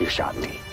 ये शादी